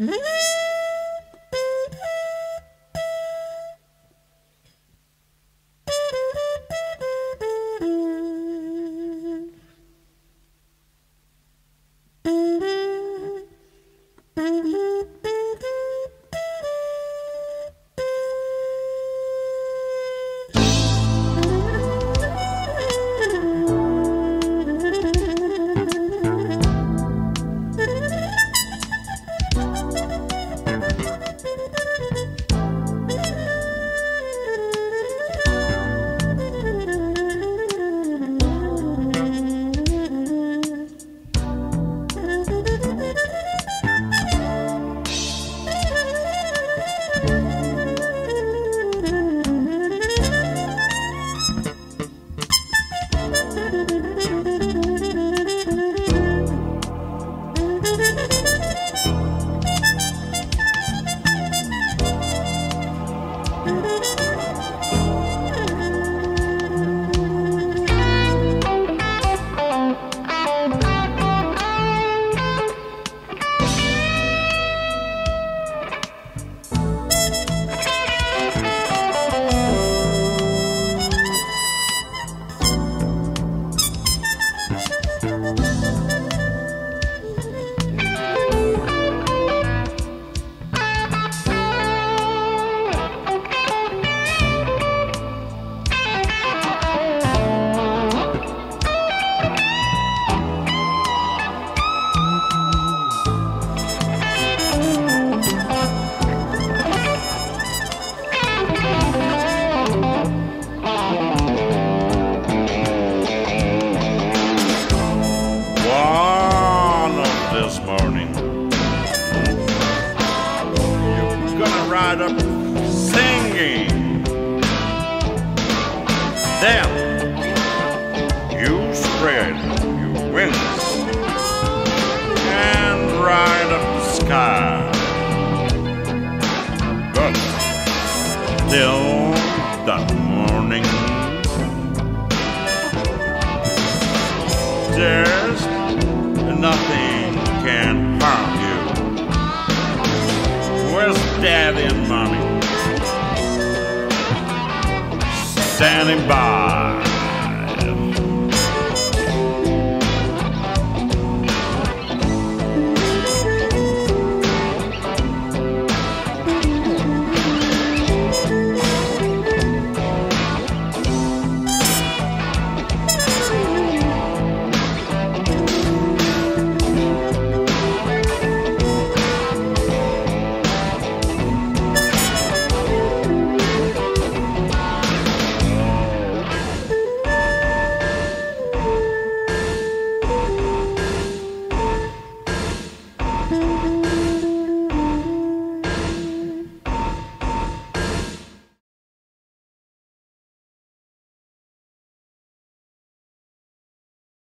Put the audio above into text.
Mm-hmm. tired of singing. Then you spread your wings and ride up the sky. But still the morning there's nothing can harm you. Where's Dad in Standing by.